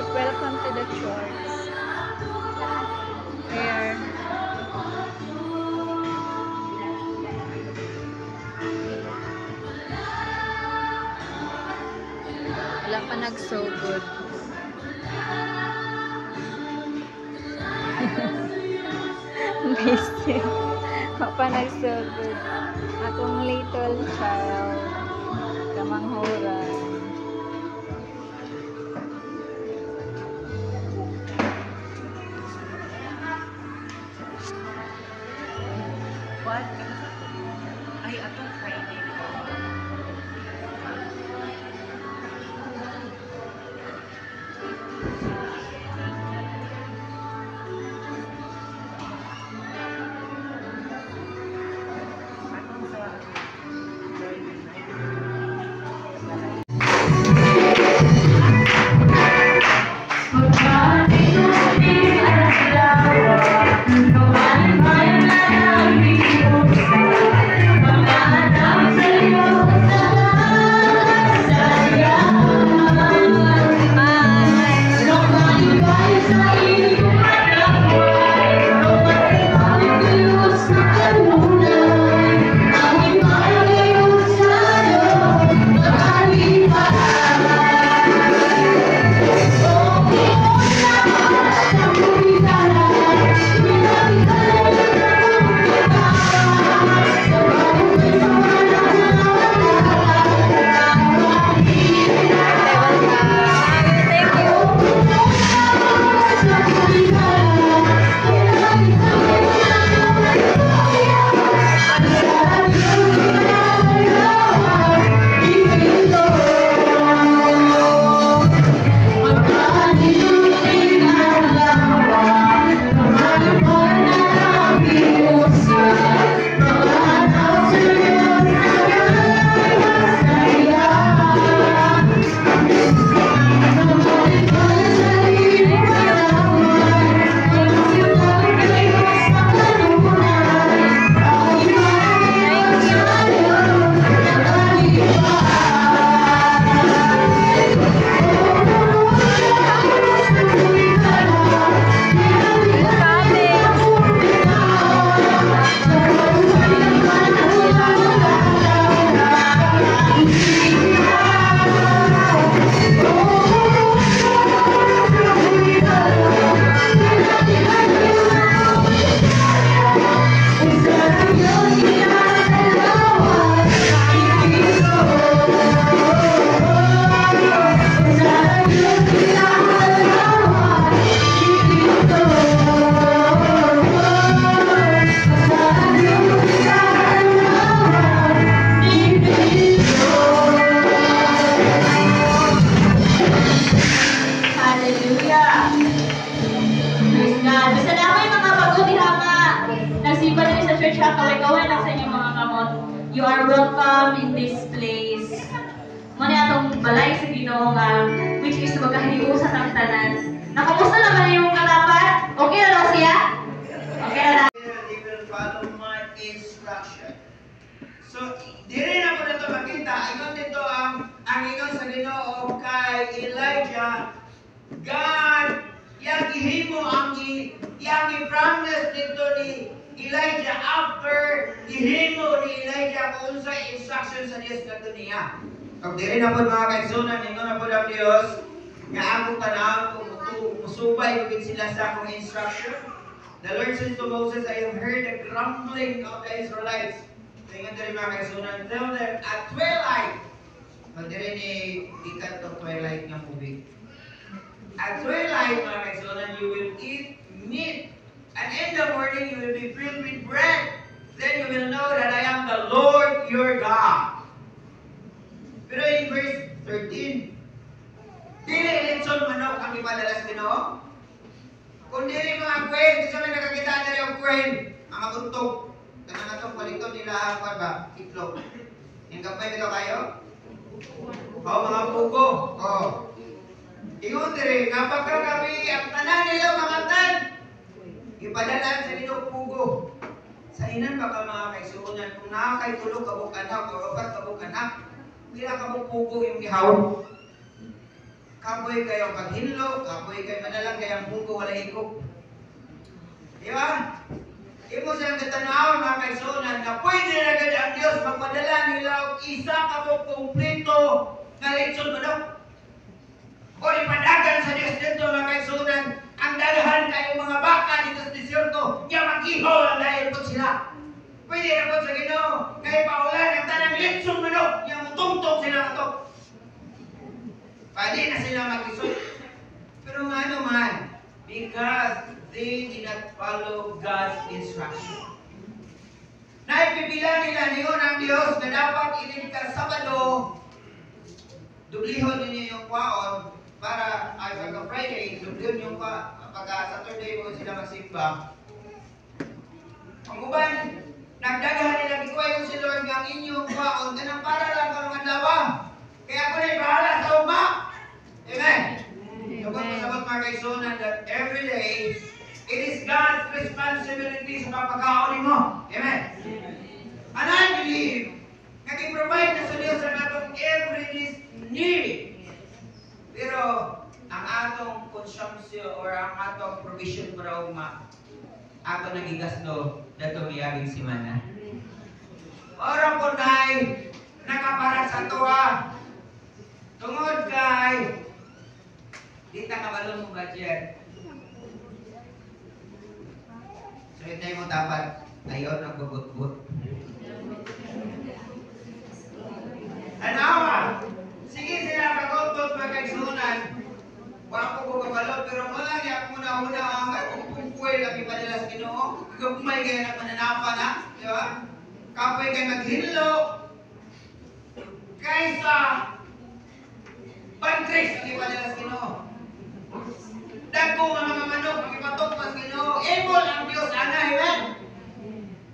like welcome to the church. There. Wala pa nag-so good. Basic. Wala pa nag-so good. Akong little child. You are welcome in this place. Muna atong balay sa Ginoo nga, which is magkahiusan ang tanan. Nakamusta naman yung katapat? Okay na daw siya? Okay na daw. So, diri na ko na makita. Ingon dito ang ang ingon sa Ginoo kay Elijah. God, yang gihimo ang yang i-promise dito ni Elijah after gihimo ni Elijah kung sa instruction sa Dios kadto niya. Kag diri na po mga kaigsunan, ingon na po ang Dios nga ako tanawon kung musubay gid sila sa akong instruction. The Lord says to Moses, I have heard the grumbling of the Israelites. Tingnan diri mga kaisunan, tell them, at twilight, magdiri ni ikat to twilight ng tubig. At twilight, mga kaisunan, you will eat meat. And in the morning, you will be filled with bread. Then you will know that I am the Lord your God. Pero in verse 13, Dili eleksyon manok ang ipadalas Ginoo. Kung dili mga di sa may nakakita na yung kwen, mga buntog. Kana na itong paliton nila ang ba? Itlog. Yung kapay nila kayo? Oo, mga pugo. Oo. Ingon diri, kapag ka kami, ang tanan nila mga tan, ipadalaan sa nilo pugo. Sa inan ba ka mga kaisunan, kung nakakay tulog kabuk anak, o opat kabuk anak, pila kabuk pugo yung gihawon. Kapoy kayo paghinlo, kapoy kayo madalang kayang buko wala hikop. Di ba? Imo sa katanaw mga kaisunan na pwede na agad ang Diyos magpadala nila og isa ka mo kumplito nga lechon manok. O ipadagan sa Diyos dito mga kaisunan ang dalahan kayo mga baka dito sa desierto niya mag-ihaw ang dahil po sila. Pwede na po sa Ginoo kay paulan ang tanang lechon manok niya mutungtong sila ito. Pwede na sila mag-isot. Pero nga ano man, because they did not follow God's instruction. Naipipila nila niyon ang Diyos na dapat iligtas Sabado, dublihon ninyo yung kwaon para ay pagka Friday, dublihon yung kwa, pagka Saturday mo sila magsimba. Ang uban, nagdagahan nila gikuhay ko si Lord ng inyong kwaon, ganang para lang karong adlaw. Kaya ako na bahala sa uma. Amen. Dapat masabot mga kaisunan that every day, it is God's responsibility sa papakaon mo. Amen. And I believe, nag-provide na sa Diyos ang atong every need. Pero, ang atong consumption or ang atong provision para uma, ato nagigasto dato miyaging simana. Ora po nay, nakapara sa tuwa. Tungod kay, di ta kabalon mo budget. So, ito mo dapat ayaw na gugut-gut. Anawa! Sige sila kagotot magkaigsunan. Wa ko ko kabalot, pero wala niya ako muna-una ang pumpuy lagi pa nila sa ginoo. Gagmay kaya na mananapa na. Di ba? Kapoy kay maghinlo. Kaysa Pantris, lagi pa nila sa ginoo. Dagko nga mga manok, ipatok mas ginoo. Able ang Diyos, ana, amen?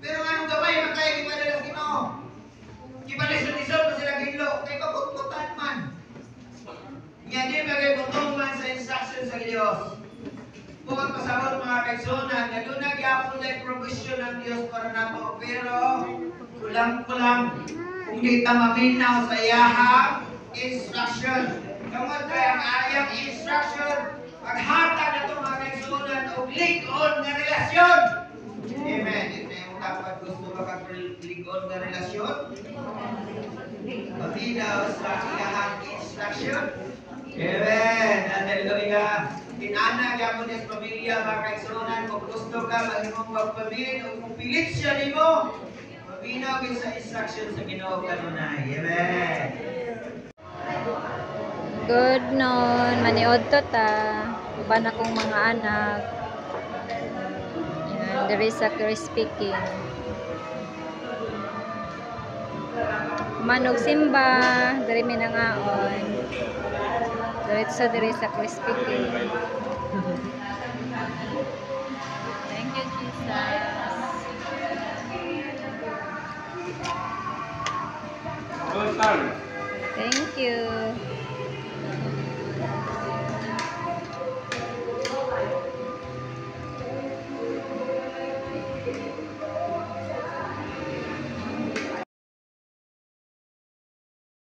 Pero nga nung gabay, magkaya di pa nila sa ginoo. Ibalisod-isod pa sila ginlo. Kay kaputputan man. Nga di bagay butong man sa instruction sa Diyos. Bukod pasabot mga kaigsunan, na doon nagyapon na provision ng Diyos para nato. Pero, kulang-kulang, kung di ta maminaw sa iyaha, instruction. Tungod kay ang ayang instruction, paghatag na ito mga kaigsunan, o lig-on na relasyon. Amen. Ito yung dapat gusto ka kag-lig-on na relasyon. Paminaw sa iyahang instruction. Amen. Hallelujah. Tinanag ako niya sa pamilya, mga kaigsunan, kung gusto ka, maghimong magpamilya, o kung pilit siya ni mo, mabinaw sa instruction sa Ginoo kanunay. Amen. Good noon. Maniod to ta. Uban akong mga anak. Yan, there is a speaking. Manog simba. Dari mi nangaon. Diretso dire sa crispy cake. Thank you, Jesus. Thank you.